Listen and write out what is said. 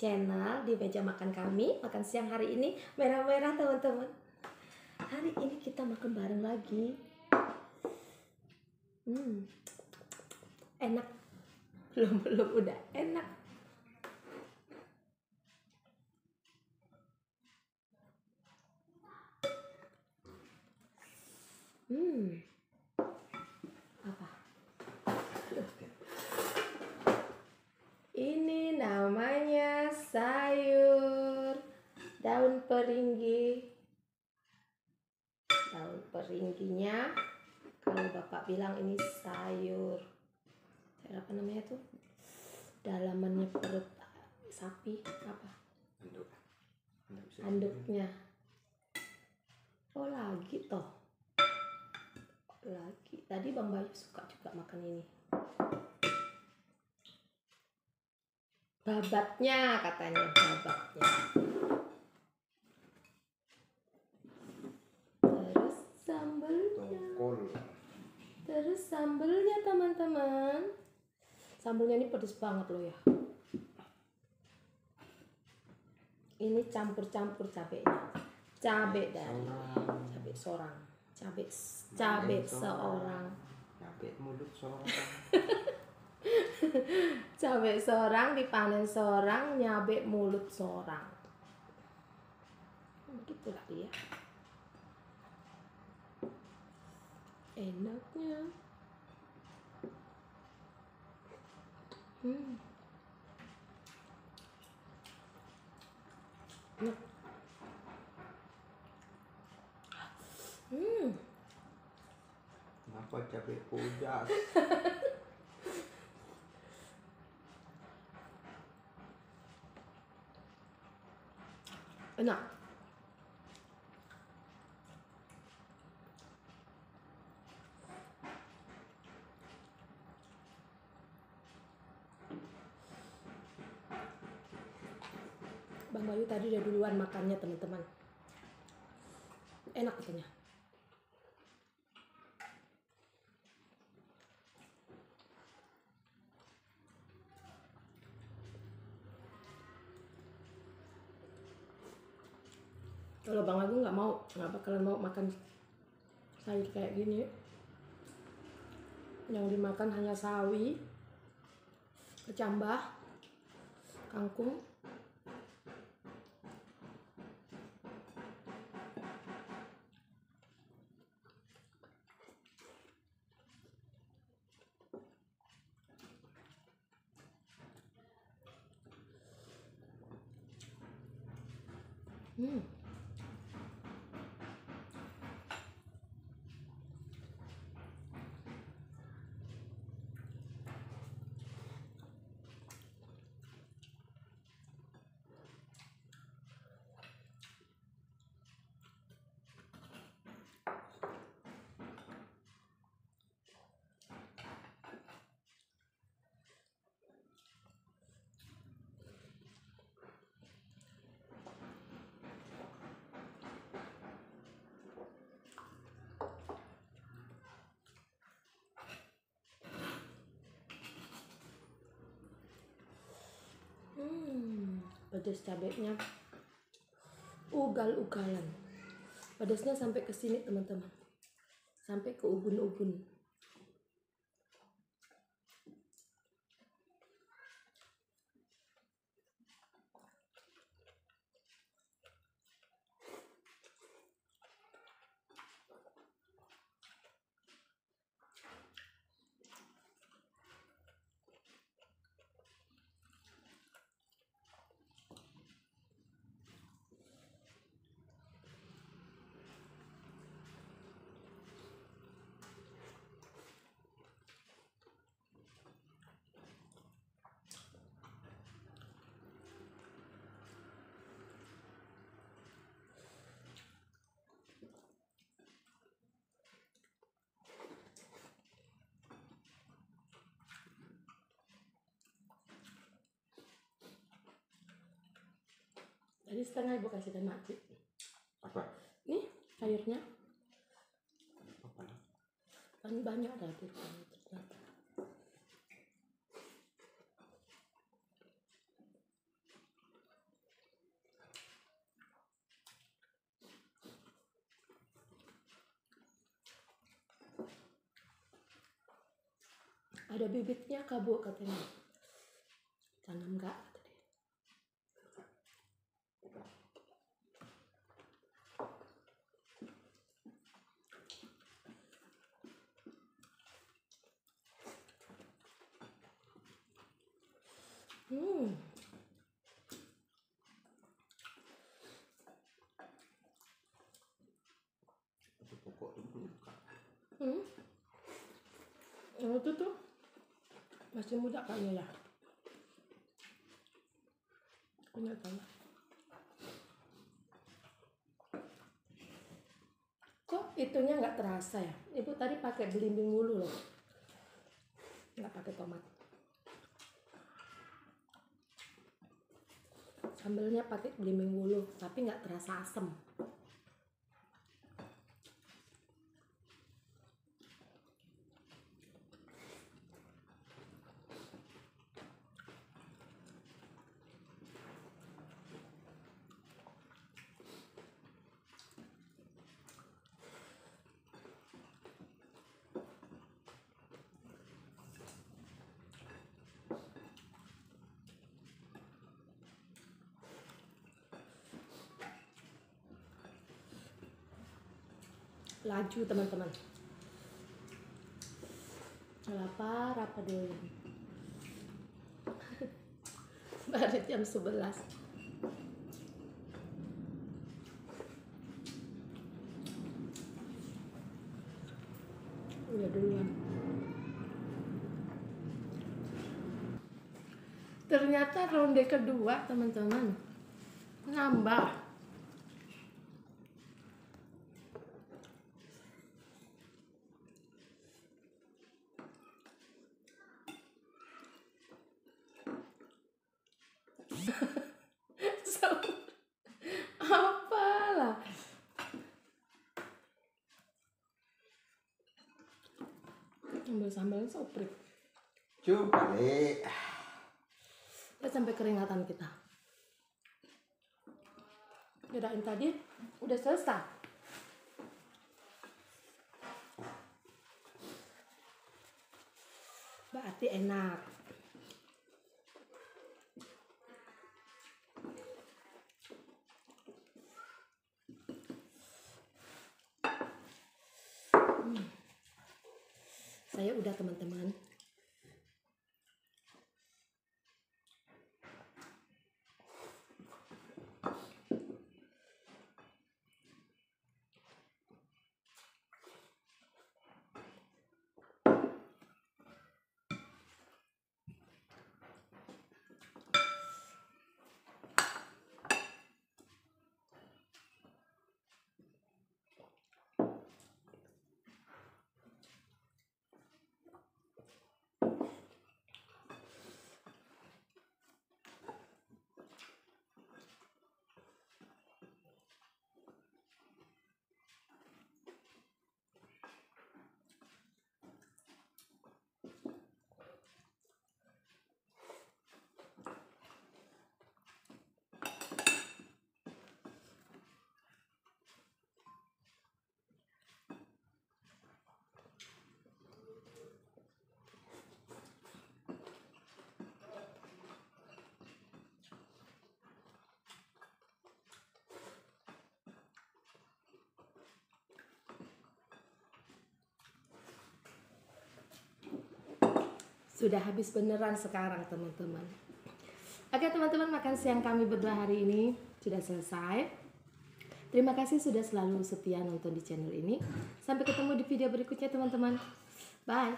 channel di meja makan kami Makan siang hari ini. Merah-merah teman-teman. Hari ini kita makan bareng lagi. Hmm. Enak. Belum-belum udah enak. Hmm Apa? Ini namanya sayur daun peringgi. Daun peringginya kalau Bapak bilang ini sayur. Sayur apa namanya tuh? Dalamannya perut sapi apa? Anduk. Anduknya. Oh lagi toh. Lagi. Tadi Bang Bayu suka juga makan ini. Babatnya katanya babatnya. Tongkol. Terus sambelnya teman-teman. Sambelnya ini pedes banget loh ya. Ini campur-campur cabenya. Cabe dari Seorang. cabe sorang. Cabe cabe seorang. Cabe mulut seorang. Cabe seorang dipanen seorang, nyabe mulut seorang. Begitulah dia. Enaknya. Hmm. Hmm. Kenapa cabe pedas? Enak. Bang Bayu tadi udah duluan makannya teman-teman. Enak katanya. Kalau Bang Agung nggak mau, nggak bakalan mau makan sayur kayak gini. Yang dimakan hanya sawi, kecambah, kangkung, Hmm. Hmm, pedas cabenya ugal-ugalan. Pedasnya sampai ke sini teman-teman. Sampai ke ubun-ubun. Jadi setengah ibu kasih mati. Apa? Nih airnya. Apa? Kan banyak lagi itu. Ada bibitnya kabu katanya. Hmm. Yang itu tuh masih muda kayaknya ya. Punya tanah. Kok itunya nggak terasa ya? Ibu tadi pakai belimbing dulu loh. Nggak pakai tomat. Sambelnya pakai belimbing wulu, tapi nggak terasa asem. Laju teman-teman. Lapar apa dulu? Baru jam 11. Udah duluan. Ternyata ronde kedua teman-teman nambah. Ambil sambal soprik. Coba. Lihat sampai keringatan kita. Kirain tadi udah selesai. Berarti enak. Hmm. Saya udah teman-teman. Sudah habis beneran sekarang teman-teman. Oke teman-teman makan siang kami berdua hari ini sudah selesai. Terima kasih sudah selalu setia nonton di channel ini. Sampai ketemu di video berikutnya teman-teman. Bye.